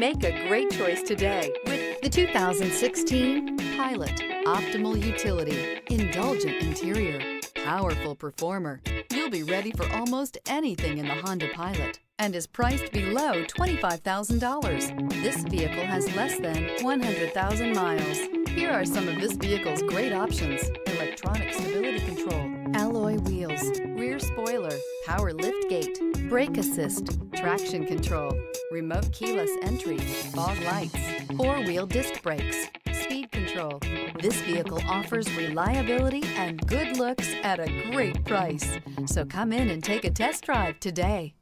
Make a great choice today with the 2016 Pilot. Optimal utility, indulgent interior, powerful performer. You'll be ready for almost anything in the Honda Pilot and is priced below $25,000. This vehicle has less than 100,000 miles. Here are some of this vehicle's great options. Electronic stability control, alloy wheels, rear spoiler, power lift gate, brake assist, traction control, remote keyless entry, fog lights, four-wheel disc brakes, speed control. This vehicle offers reliability and good looks at a great price. So come in and take a test drive today.